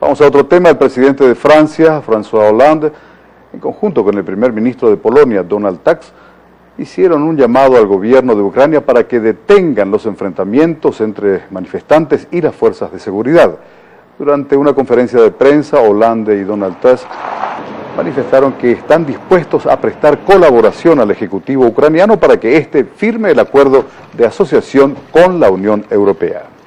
Vamos a otro tema. El presidente de Francia, François Hollande, en conjunto con el primer ministro de Polonia, Donald Tusk, hicieron un llamado al gobierno de Ucrania para que detengan los enfrentamientos entre manifestantes y las fuerzas de seguridad. Durante una conferencia de prensa, Hollande y Donald Tusk manifestaron que están dispuestos a prestar colaboración al Ejecutivo ucraniano para que éste firme el acuerdo de asociación con la Unión Europea.